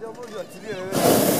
这不是小机器